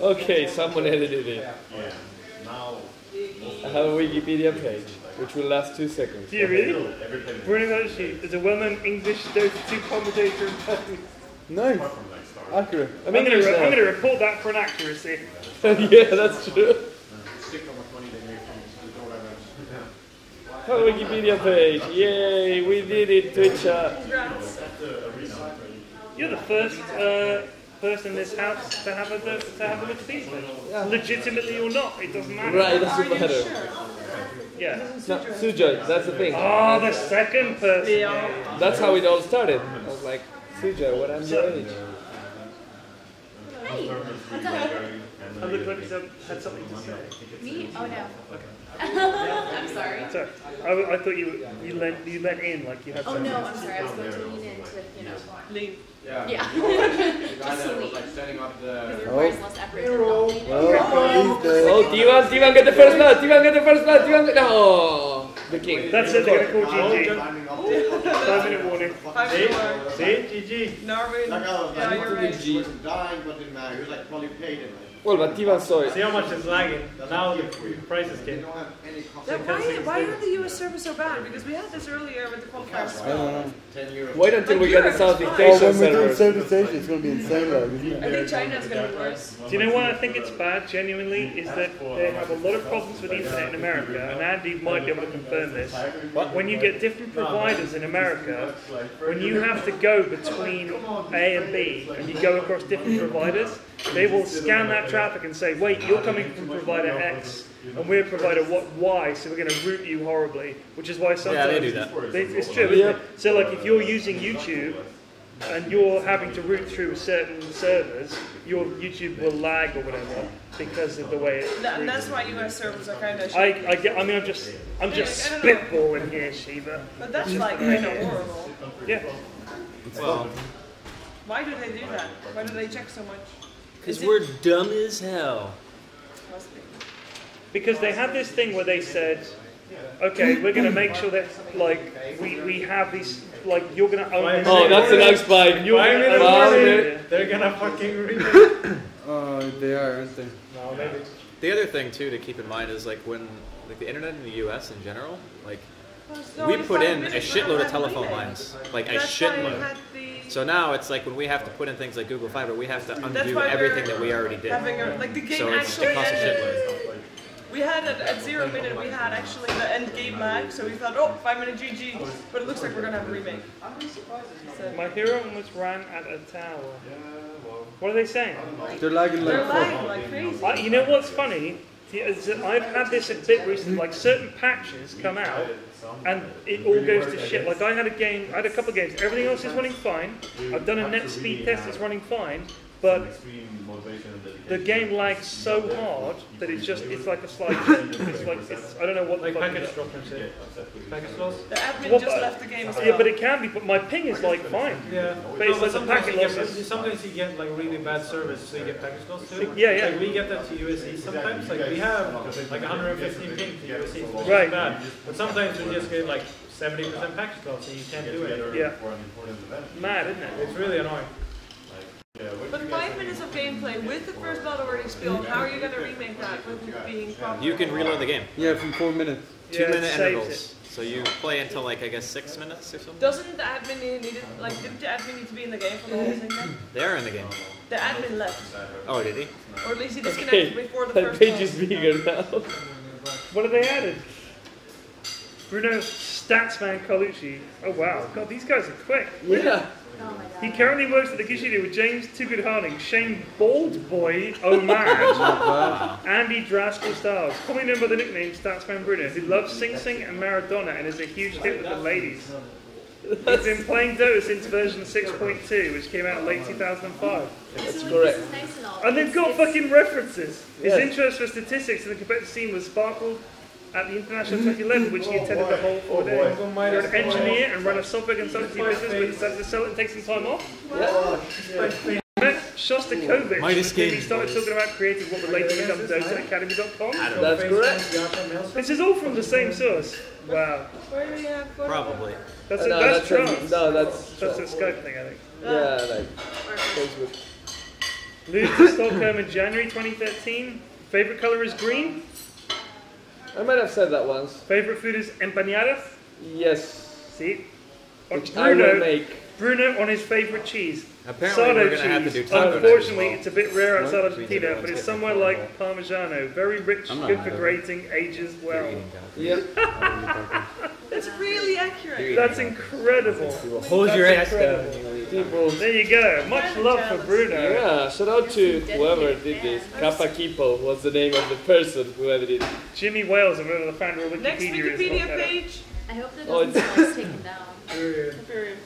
Okay, someone edited it. Now. I have a Wikipedia page, which will last two seconds. Do you really? Everything. Bruno Hoshi is a well-known English Dota 2 commentator and pundit. Nice. Apart from like Star Wars. Accurate. I'm going to. I'm going to report that for an accuracy. yeah, that's true. Stick number 20 they made from the door events. Have a Wikipedia page. Yay, we did it, Twitch chat. Congrats. You're the first uh, person in this house to have a to have a Wikipedia page. Legitimately or not, it doesn't matter. Right, it Are doesn't matter. Yeah. No, Suja, that's the thing. Oh, the second person. Yeah. That's how it all started. I was like, Suja, what I'm your age? Hey, what's up? I look like you had something to say. Me? Oh no. Okay. I'm sorry. Sorry, I, w- I thought you you lent you lent in like you had Oh something. no, I'm sorry. I was going to lean into, you know. Leave. Yeah. Yeah. The guy Just that to was lean. like setting up Because it the. requires less effort than not leaning. Oh, Tivan, Tivan, get the first blood. Tivan, get the first blood. Tivan, get no. The king. That's it. They're gonna call GG. Climbing up. Five minute warning. Five more. See, GG. Norway. Like, oh, Yeah, like, you're right. he was dying, but didn't matter. He was like probably paid it. Like, Well, but Tivan saw it. See how much it's lagging. Now the prices they came. don't have any cost. Then why, why are the US servers so bad? Because we had this earlier with the qualifiers. I don't know. 10 euros. Wait until we get the Southeast Oh, Asian when we do servers. Southeast Asia, it's going to be insane. Like, if you- I think China's gonna be worse. Do you know why I think it's bad, genuinely? Is that they have a lot of problems with the internet in America, and Andy might be able to confirm this. When you get different providers in America, when you have to go between A and B, and you go across different providers, they will scan that traffic and say, wait, you're coming from provider X, and we're provider what Y, so we're going to route you horribly. Which is why sometimes yeah, they do that. They, it's true, isn't it? So, like, if you're using YouTube and you're having to route through certain servers, your YouTube will lag or whatever because of the way it. That, and that's why US servers are kind of I. I get. I mean, I'm just, I'm just I spitballing here, Sheever. But that's like kind of horrible. Yeah. Well, Why do they do that? Why do they check so much? Because Is we're dumb as hell. Must be. Because they had this thing where they said, okay, we're going to make sure that like we, we have these like you're going to own. this Oh, that's an Ux spike. You're gonna own it. They're gonna fucking remake. Oh, they are, aren't they? No, maybe. The other thing too to keep in mind is like when like the internet in the U.S. in general, like No, we put in a shitload of telephone lines, like a That's why I shitload. Had the- So now it's like when we have to put in things like Google Fiber, we have to undo everything that we already did. Having a, like the game So it's, actually it costs a ended. We had at, at zero minute, we had actually the end game lag, so we thought, oh, five minute GG. But it looks like we're gonna have a remake. So, My hero almost ran at a tower. What are they saying? They're lagging they're like lagging like crazy. I, you know what's funny? I've had this a bit recently. Like certain patches come out, and it all goes to shit. Like I had a game, I had a couple of games. Everything else is running fine. I've done a net speed test. It's running fine, but the game lags so hard that it's just it's like a slide. It's like it's, I don't know what the Like fuck it package is. drop and shit. Package loss? The admin Well, just left the game as well. Yeah, but it can be. But my ping is like fine. Yeah. But it's No, like the sometimes packet you get- Sometimes you get like really bad service, so you get package loss too. Yeah, yeah. Like we get that to USC sometimes. Like we have like 115 ping to USC, which Right. is bad. But sometimes we just get like 70% package loss, and you can't do it. Yeah. Mad, isn't it? It's really annoying. But five minutes of gameplay with the first blood already spilled, how are you gonna remake that with it being proper? You can reload the game. Yeah, from four minutes. Two Yeah, it minute saves intervals. So you play until like I guess six minutes or something. Doesn't the admin need, need it, like, didn't the admin need to be in the game for the whole thing then? They're in the game. The admin left. Oh, did he? Or at least he Okay, disconnected before the that first page blood. is bigger now. What have they added? Bruno Statsman Carlucci. Oh wow, God, these guys are quick. Yeah. Oh my god. He currently works at the Kishido with James Too Good Harding, Shane Baldboy O'Mad, oh Andy Draskyl Stiles, commonly known by the nickname Statsman Bruno, who loves Sing Sing and Maradona and is a huge hit with the ladies. He's been playing Dota since version 6.2, which came out in late 2005. That's correct. And they've got fucking references. His interest for statistics in the competitive scene was sparkled at the International 2011, which he attended the whole four days. You're an engineer and run a software consultancy business, but decided to sell it and take some time off. Met Shostakovich Midas when he started talking about creating what would later become DotaAcademy.com. That's correct. This is all from the same source. Wow. Where do we have photo? Probably. That's, uh, a, no, that's, that's chance. no, that's That's a Skype thing, I think. yeah, like Facebook. Moved to Stockholm in January 2013. Favorite color is green. I might have said that once. Favorite food is empanadas. Yes. See? On Which I will Bruno, make. Bruno on his favorite cheese. Apparently, Sardo we're gonna have to do cheese. taco Unfortunately, well. it's a bit rare outside What? We Argentina, but it's somewhere them like Parmigiano. Very rich, I'm good for grating, ages well. Yeah. That's really accurate. That's incredible. Hold That's your ass down. People. There you go. Much kinda love for. Bruno. Yeah, shout out to whoever did this. Kappa Kipo was the name of the person, whoever did it. Jimmy Wales, I'm the founder of Wikipedia. Next Wikipedia not better. page. I hope that Oh, doesn't get taken down. Very